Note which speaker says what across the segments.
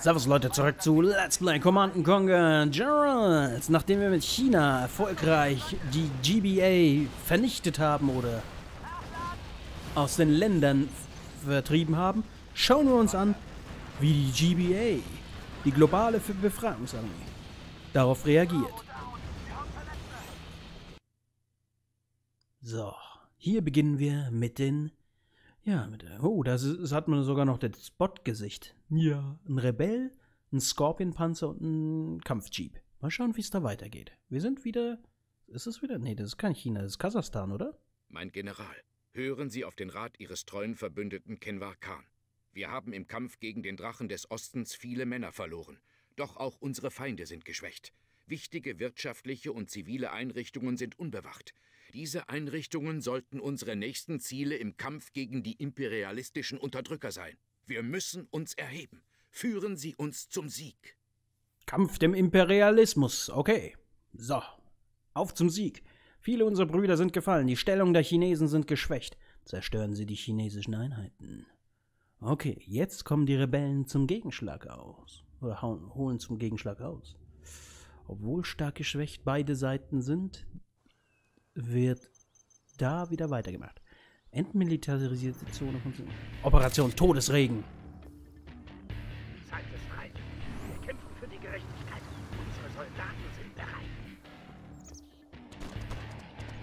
Speaker 1: Servus Leute, zurück zu Let's Play Command Conquer Generals. Nachdem wir mit China erfolgreich die GBA vernichtet haben oder aus den Ländern vertrieben haben, schauen wir uns an, wie die GBA, die globale Befreiungsarmee, darauf reagiert. So, hier beginnen wir mit den ja, mit, oh, da hat man sogar noch das Spot-Gesicht. Ja, ein Rebell, ein Scorpion-Panzer und ein Kampfjeep. Mal schauen, wie es da weitergeht. Wir sind wieder. Ist es wieder? Nee, das ist kein China, das ist Kasachstan, oder?
Speaker 2: Mein General, hören Sie auf den Rat Ihres treuen Verbündeten Kenwar Khan. Wir haben im Kampf gegen den Drachen des Ostens viele Männer verloren. Doch auch unsere Feinde sind geschwächt. Wichtige wirtschaftliche und zivile Einrichtungen sind unbewacht. Diese Einrichtungen sollten unsere nächsten Ziele im Kampf gegen die imperialistischen Unterdrücker sein. Wir müssen uns erheben. Führen Sie uns zum Sieg.
Speaker 1: Kampf dem Imperialismus, okay. So, auf zum Sieg. Viele unserer Brüder sind gefallen, die Stellung der Chinesen sind geschwächt. Zerstören Sie die chinesischen Einheiten. Okay, jetzt kommen die Rebellen zum Gegenschlag aus. Oder holen zum Gegenschlag aus. Obwohl stark geschwächt beide Seiten sind, wird da wieder weitergemacht. Entmilitarisierte Zone von Operation Todesregen.
Speaker 3: Zeit ist reif. Wir kämpfen für die Gerechtigkeit. Unsere Soldaten sind bereit.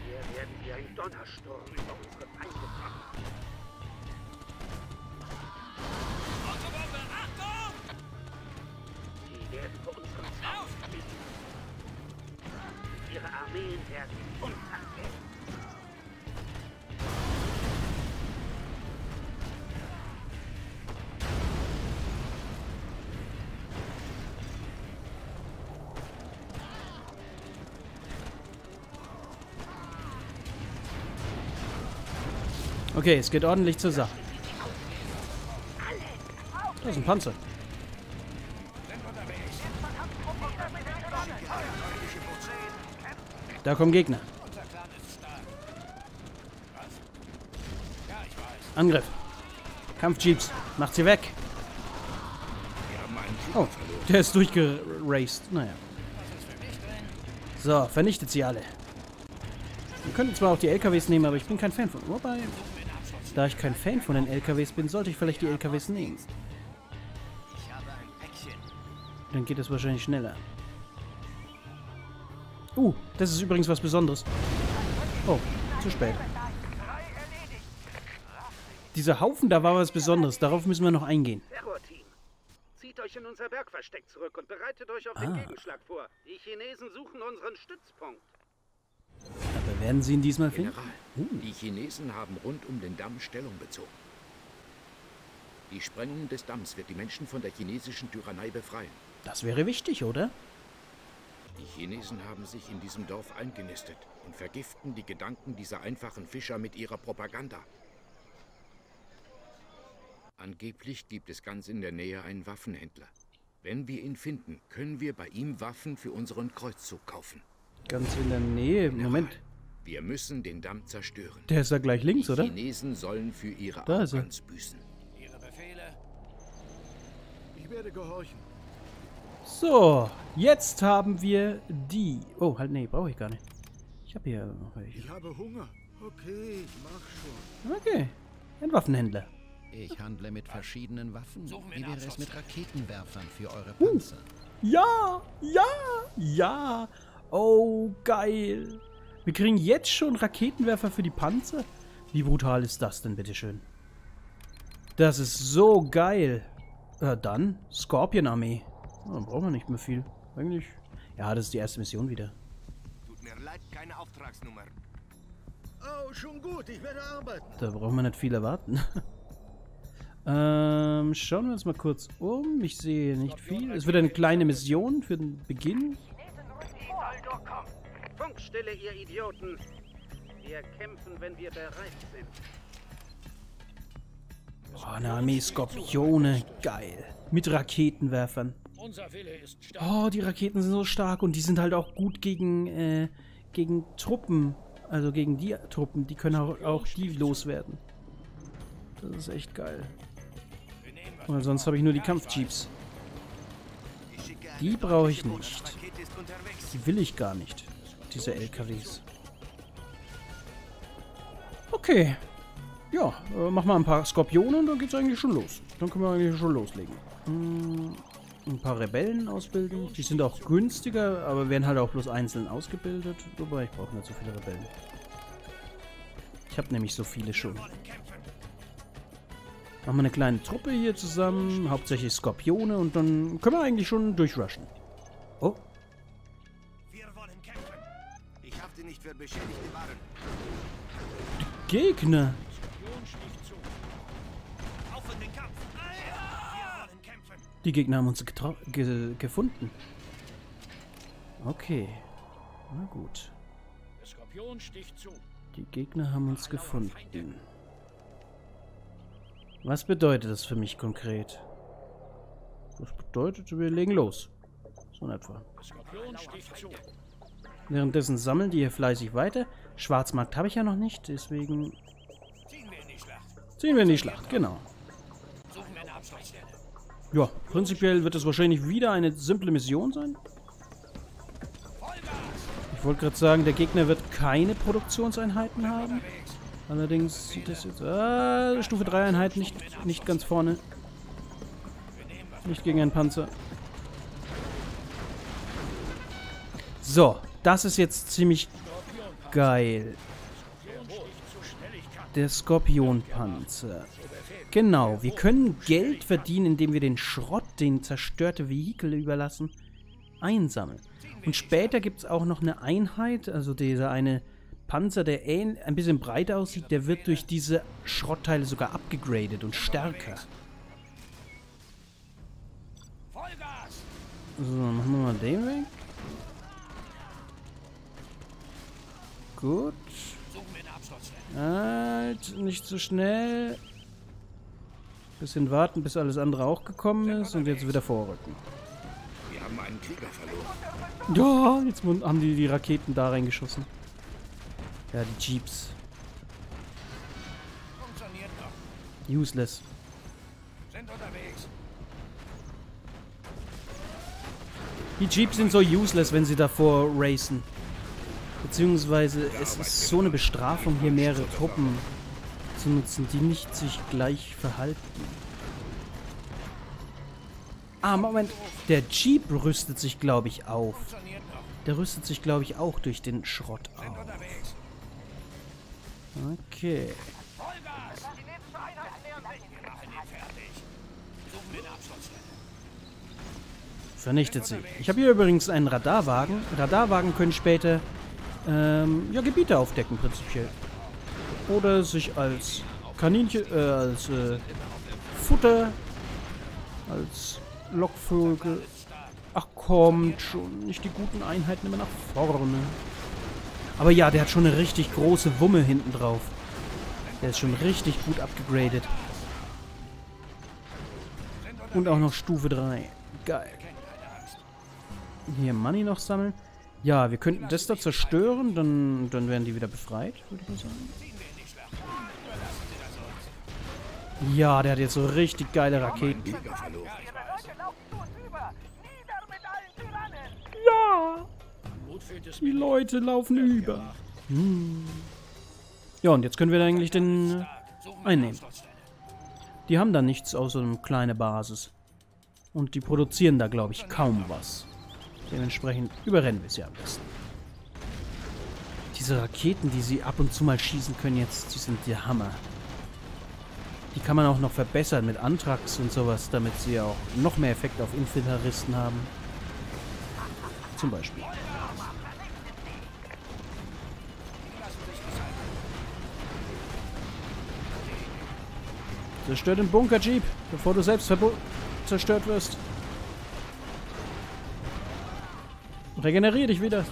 Speaker 3: Wir werden wie ein Donnersturm über unsere Feinde kommen. Die werden vor unserem Zaun fliegen. Ihre Armeen werden untergehen.
Speaker 1: Okay, es geht ordentlich zur Sache. Das ist ein Panzer. Da kommen Gegner. Angriff. Kampfjeeps. Macht sie weg. Oh, der ist durchgeraced. Naja. So, vernichtet sie alle. Wir könnten zwar auch die LKWs nehmen, aber ich bin kein Fan von. Wobei, da ich kein Fan von den LKWs bin, sollte ich vielleicht die LKWs nehmen. Dann geht es wahrscheinlich schneller. Uh, das ist übrigens was Besonderes. Oh, zu spät. Dieser Haufen da war was Besonderes. Darauf müssen wir noch eingehen.
Speaker 3: Terrorteam, zieht euch in unser Bergversteck zurück und bereitet euch auf den
Speaker 1: Ah.
Speaker 3: Gegenschlag vor. Die Chinesen suchen unseren Stützpunkt.
Speaker 1: Aber werden sie ihn diesmal finden?
Speaker 2: General, die Chinesen haben rund um den Damm Stellung bezogen. Die Sprengung des Damms wird die Menschen von der chinesischen Tyrannei befreien.
Speaker 1: Das wäre wichtig, oder?
Speaker 2: Die Chinesen haben sich in diesem Dorf eingenistet und vergiften die Gedanken dieser einfachen Fischer mit ihrer Propaganda. Angeblich gibt es ganz in der Nähe einen Waffenhändler. Wenn wir ihn finden, können wir bei ihm Waffen für unseren Kreuzzug kaufen.
Speaker 1: Ganz in der Nähe. Moment.
Speaker 2: Wir müssen den Damm zerstören.
Speaker 1: Der ist da gleich links,
Speaker 2: Die
Speaker 1: oder?
Speaker 2: Chinesen sollen für ihre
Speaker 1: Da ist er.
Speaker 2: Arroganz büßen.
Speaker 4: Ich werde gehorchen.
Speaker 1: So, jetzt haben wir die... Oh, halt, nee, brauche ich gar nicht. Ich habe hier noch welche.
Speaker 4: Ich habe Hunger. Okay, ich mach schon.
Speaker 1: Okay, ein Waffenhändler.
Speaker 5: Ich handle mit verschiedenen Waffen. Wie wäre es mit Raketenwerfern für eure Panzer?
Speaker 1: Ja, ja, ja. Oh, geil. Wir kriegen jetzt schon Raketenwerfer für die Panzer? Wie brutal ist das denn, bitteschön? Das ist so geil. Ja, dann Scorpion-Armee. Ja, dann brauchen wir nicht mehr viel. Eigentlich. Ja, das ist die erste Mission wieder.
Speaker 4: Tut mir leid, keine Auftragsnummer. Oh, schon gut, ich werde arbeiten.
Speaker 1: Da brauchen wir nicht viel erwarten. ähm, schauen wir uns mal kurz um. Ich sehe nicht viel. Es wird eine kleine Mission für den Beginn.
Speaker 3: Funkstille, ihr Idioten. Wir kämpfen, wenn wir bereit sind.
Speaker 1: Oh, eine Armee Skorpione. Geil. Mit Raketenwerfern. Oh, die Raketen sind so stark und die sind halt auch gut gegen, äh, gegen Truppen. Also gegen die Truppen. Die können auch, auch die loswerden. Das ist echt geil. Weil sonst habe ich nur die Kampfjeeps. Die brauche ich nicht. Die will ich gar nicht. Diese LKWs. Okay. Ja, äh, mach mal ein paar Skorpione und dann geht's eigentlich schon los. Dann können wir eigentlich schon loslegen. Hm, ein paar Rebellen ausbilden. Die sind auch günstiger, aber werden halt auch bloß einzeln ausgebildet. Wobei, ich brauche nicht so viele Rebellen. Ich habe nämlich so viele schon. Machen wir eine kleine Truppe hier zusammen, hauptsächlich Skorpione und dann können wir eigentlich schon durchrushen. Oh.
Speaker 4: Für beschädigte Waren.
Speaker 1: Gegner.
Speaker 4: Auf in den Kampf. Wir wollen kämpfen.
Speaker 1: Die Gegner haben uns ge gefunden. Okay. Na gut.
Speaker 3: Der Skorpion sticht zu.
Speaker 1: Die Gegner haben uns gefunden. Was bedeutet das für mich konkret? Das bedeutet, wir legen los. So in etwa.
Speaker 3: Der Skorpion sticht zu.
Speaker 1: Währenddessen sammeln die hier fleißig weiter. Schwarzmarkt habe ich ja noch nicht, deswegen
Speaker 4: Ziehen wir in die Schlacht.
Speaker 1: ziehen wir in die Schlacht. Genau. Ja, prinzipiell wird es wahrscheinlich wieder eine simple Mission sein. Ich wollte gerade sagen, der Gegner wird keine Produktionseinheiten haben. Allerdings sieht das jetzt... Ah, Stufe 3 Einheit nicht, nicht ganz vorne. Nicht gegen einen Panzer. So, das ist jetzt ziemlich geil. Der Skorpionpanzer. Genau, wir können Geld verdienen, indem wir den Schrott, den zerstörte Vehikel überlassen, einsammeln. Und später gibt es auch noch eine Einheit, also dieser eine Panzer, der ein bisschen breiter aussieht, der wird durch diese Schrottteile sogar abgegradet und stärker. So, machen wir mal den weg. Gut. Halt, nicht so schnell. Bisschen warten, bis alles andere auch gekommen ist und jetzt wieder vorrücken.
Speaker 2: Wir haben einen Krieger verloren.
Speaker 1: Ja, jetzt haben die die Raketen da reingeschossen. Ja, die Jeeps.
Speaker 4: Funktioniert noch.
Speaker 1: Useless.
Speaker 4: Sind unterwegs.
Speaker 1: Die Jeeps sind so useless, wenn sie davor racen. Beziehungsweise es ist so eine Bestrafung, hier mehrere Truppen zu nutzen, die nicht sich gleich verhalten. Ah, Moment. Der Jeep rüstet sich, glaube ich, auf. Der rüstet sich, glaube ich, auch durch den Schrott auf. Okay. Vernichtet sie. Ich habe hier übrigens einen Radarwagen. Radarwagen können später ähm, ja, Gebiete aufdecken, prinzipiell. Oder sich als Kaninchen, äh, als äh, Futter, als Lockvögel. Ach kommt schon, nicht die guten Einheiten immer nach vorne. Aber ja, der hat schon eine richtig große Wumme hinten drauf. Der ist schon richtig gut abgegradet. Und auch noch Stufe 3. Geil. Hier Money noch sammeln. Ja, wir könnten das da zerstören, dann, dann werden die wieder befreit, würde ich mal sagen. Ja, der hat jetzt so richtig geile Raketen.
Speaker 3: Es
Speaker 1: Die Leute laufen über. Hm. Ja, und jetzt können wir eigentlich den äh, einnehmen. Die haben da nichts außer eine kleine Basis. Und die produzieren da, glaube ich, kaum was. Dementsprechend überrennen wir sie am besten. Diese Raketen, die sie ab und zu mal schießen können jetzt, die sind der Hammer. Die kann man auch noch verbessern mit Antrax und sowas, damit sie auch noch mehr Effekt auf Infanteristen haben. Zum Beispiel. Zerstör den Bunker, Jeep, bevor du selbst zerstört wirst. Regenerier dich wieder.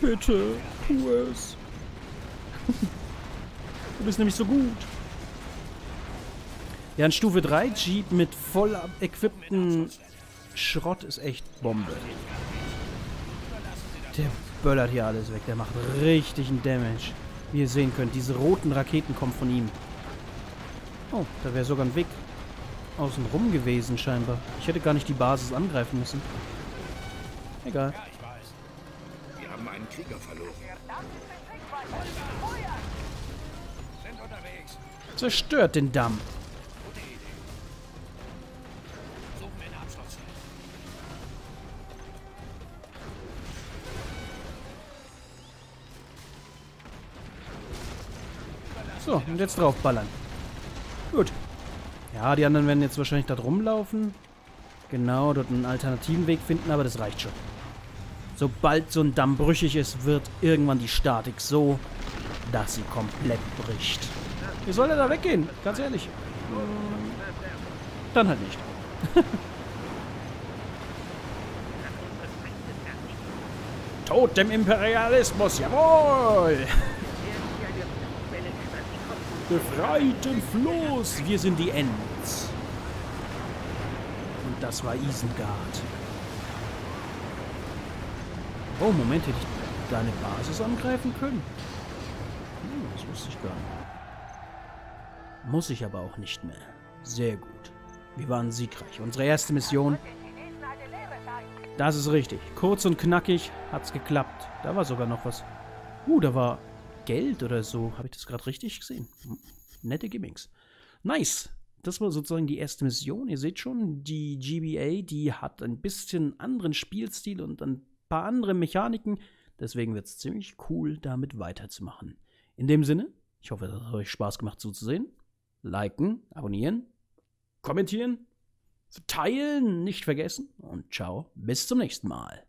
Speaker 1: Bitte, tu es. du bist nämlich so gut. Ja, ein Stufe 3 Jeep mit voll equippten Schrott ist echt Bombe. Der böllert hier alles weg. Der macht richtigen Damage. Wie ihr sehen könnt, diese roten Raketen kommen von ihm. Oh, da wäre sogar ein Weg. Außen rum gewesen, scheinbar. Ich hätte gar nicht die Basis angreifen müssen. Egal.
Speaker 2: Ja, ich weiß. Wir haben einen Krieger verloren.
Speaker 3: Sind unterwegs.
Speaker 1: Zerstört den Damm.
Speaker 3: Gute Idee. Suchen wir eine Abschlussstelle.
Speaker 1: So, und jetzt draufballern. Gut. Ja, die anderen werden jetzt wahrscheinlich da rumlaufen. Genau, dort einen alternativen Weg finden, aber das reicht schon. Sobald so ein Damm brüchig ist, wird irgendwann die Statik so, dass sie komplett bricht. Wie soll er da weggehen? Ganz ehrlich. Hm, Dann halt nicht. Tod dem Imperialismus, jawohl! Befreit den Floß, wir sind die Ents. Und das war Isengard. Oh, Moment, hätte ich deine Basis angreifen können? Hm, das wusste ich gar nicht. Muss ich aber auch nicht mehr. Sehr gut. Wir waren siegreich. Unsere erste Mission. Das ist richtig. Kurz und knackig hat's geklappt. Da war sogar noch was. Uh, da war Geld oder so. Habe ich das gerade richtig gesehen? Nette Gimmicks. Nice. Das war sozusagen die erste Mission. Ihr seht schon, die GBA, die hat ein bisschen anderen Spielstil und ein paar andere Mechaniken. Deswegen wird es ziemlich cool, damit weiterzumachen. In dem Sinne, ich hoffe, es hat euch Spaß gemacht zuzusehen. Liken, abonnieren, kommentieren, teilen, nicht vergessen. Und ciao, bis zum nächsten Mal.